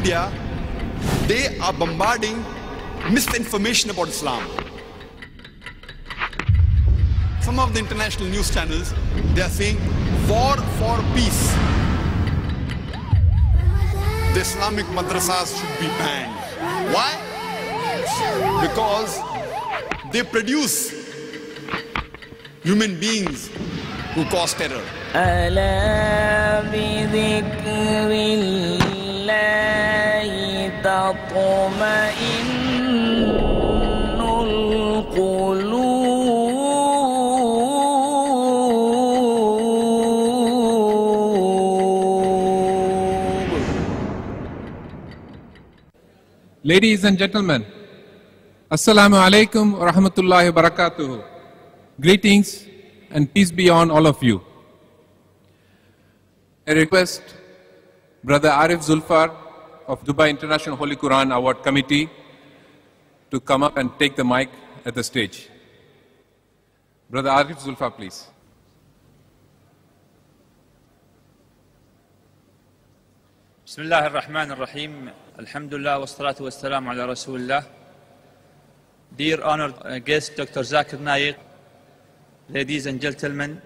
media, they are bombarding misinformation about Islam. Some of the international news channels, they are saying war for peace. The Islamic madrasas should be banned. Why? Because they produce human beings who cause terror. تطمئن القلوب Ladies and gentlemen, Assalamu alaikum wa rahmatullahi wa barakatuhu. Greetings and peace be on all of you. I request Brother Arif Zulfar of Dubai International Holy Quran Award Committee to come up and take the mic at the stage. Brother Arif Zulfar, please. بسم الله الرحمن الرحيم الحمد لله والصلاة والسلام على رسول الله Dear honored uh, guest Dr. Zakir Naik Ladies and gentlemen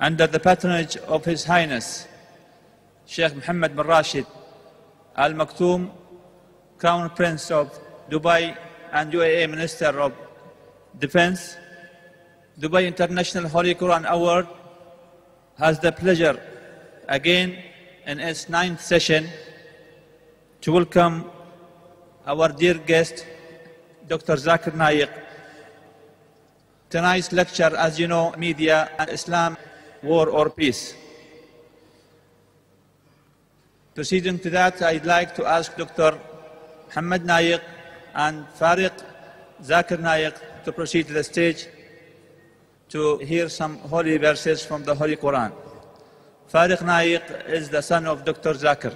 Under the patronage of His Highness Sheikh Mohammed bin Rashid Al Maktoum Crown Prince of Dubai and UAE Minister of Defense Dubai International Holy Quran Award has the pleasure again in its ninth session to welcome our dear guest, Dr. Zakir Naik. Tonight's lecture, as you know, media and Islam, war or peace. Proceeding to that, I'd like to ask Dr. Muhammad Naik and Fariq Zakir Naik to proceed to the stage to hear some holy verses from the Holy Quran. Fariq Naik is the son of Dr. Zakir.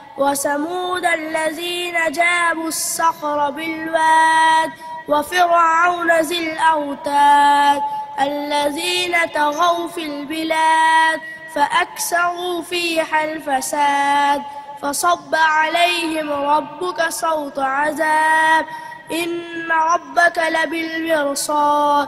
وثمود الذين جابوا الصخر بالواد وفرعون ذي الأوتاد الذين طغوا في البلاد فأكثروا فيها الفساد فصب عليهم ربك صوت عذاب إن ربك لبالمرصاد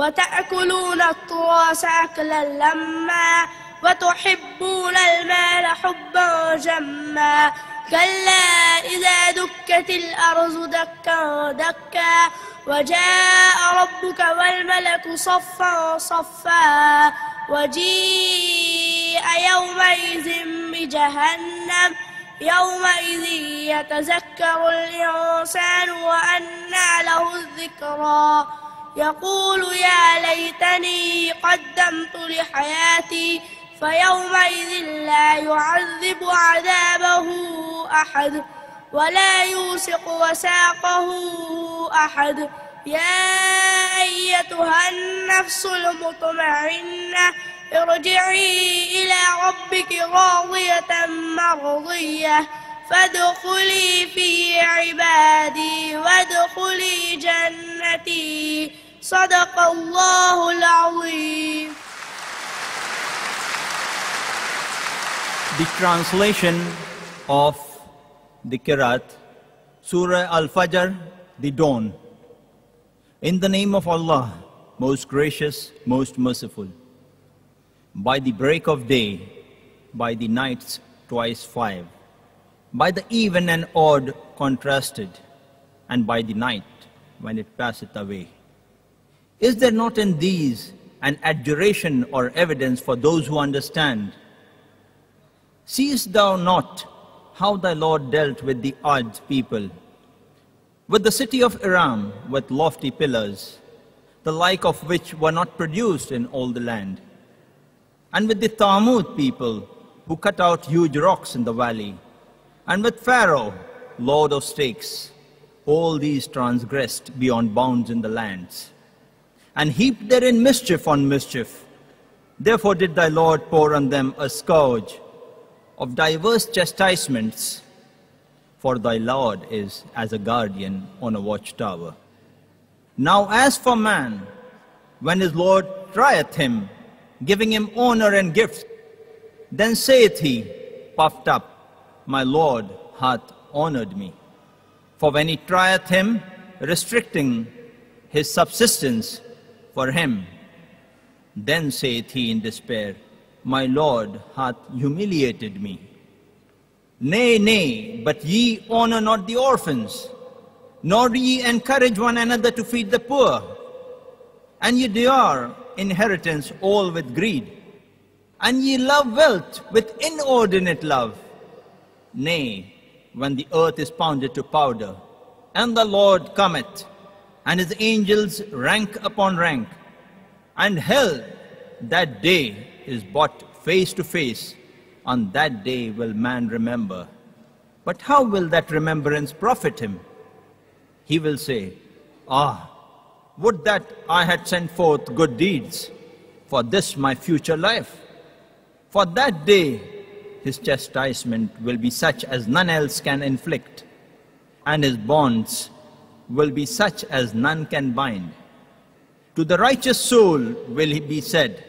وتأكلون التراث أكلا لما وتحبون المال حبا جما كلا إذا دكت الأرض دكا دكا وجاء ربك والملك صفا صفا وجيء يومئذ بجهنم يومئذ يتذكر الإنسان وأنى له الذكرى يقول يا ليتني قدمت لحياتي فيومئذ لا يعذب عذابه أحد ولا يوثق وثاقه أحد. يا أيتها النفس المطمئنة ارجعي إلى ربك راضية مرضية فادخلي في عبادي وادخلي جنتي. صدق الله العظيم The translation of the Kirat, Surah Al Fajr, the dawn. In the name of Allah, most gracious, most merciful. by the break of day, by the nights twice five, by the even and odd contrasted, and by the night when it passeth away. Is there not in these an adjuration or evidence for those who understand? Seest thou not how thy Lord dealt with the Ad people, with the city of Iram with lofty pillars, the like of which were not produced in all the land, and with the Thamud people who cut out huge rocks in the valley, and with Pharaoh, lord of stakes, all these transgressed beyond bounds in the lands, and heaped therein mischief on mischief. Therefore did thy Lord pour on them a scourge of diverse chastisements, for thy Lord is as a guardian on a watchtower. Now as for man, when his Lord trieth him, giving him honor and gifts, then saith he, puffed up, My Lord hath honored me. For when he trieth him, restricting his subsistence for him, then saith he in despair, My Lord hath humiliated me. Nay, nay, but ye honor not the orphans, nor do ye encourage one another to feed the poor, and ye devour inheritance all with greed, and ye love wealth with inordinate love. Nay, when the earth is pounded to powder, and the Lord cometh, and his angels rank upon rank, and hell that day is brought face to face, on that day will man remember. But how will that remembrance profit him? He will say, Ah, would that I had sent forth good deeds for this my future life. For that day his chastisement will be such as none else can inflict, and his bonds will be such as none can bind. To the righteous soul will he be said,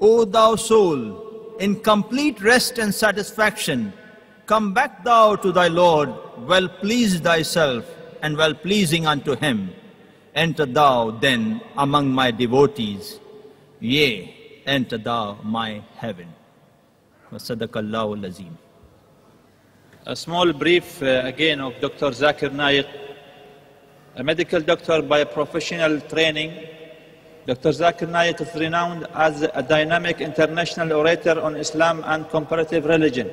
O thou soul, in complete rest and satisfaction, come back thou to thy Lord, well pleased thyself and well pleasing unto him. Enter thou then among my devotees, yea, enter thou my heaven. A small brief uh, again of Dr. Zakir Naik, a medical doctor by professional training. Dr. Zakir Naik is renowned as a dynamic international orator on Islam and comparative religion.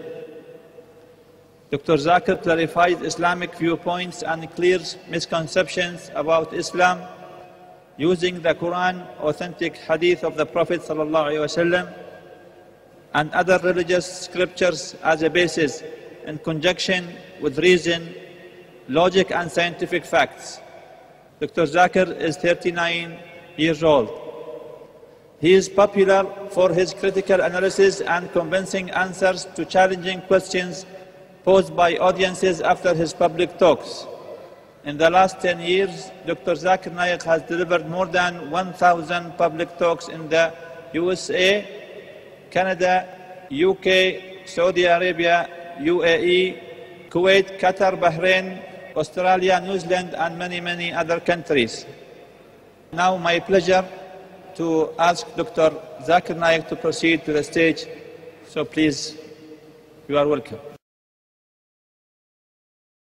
Dr. Zakir clarifies Islamic viewpoints and clears misconceptions about Islam using the Quran, authentic hadith of the Prophet ﷺ, and other religious scriptures as a basis in conjunction with reason, logic and scientific facts. Dr. Zakir is 39 years old. He is popular for his critical analysis and convincing answers to challenging questions posed by audiences after his public talks. In the last 10 years, Dr. Zakir Naik has delivered more than 1,000 public talks in the USA, Canada, UK, Saudi Arabia, UAE, Kuwait, Qatar, Bahrain, Australia, New Zealand, and many, many other countries. Now, my pleasure to ask Dr. Zakir Naik to proceed to the stage. So please, you are welcome.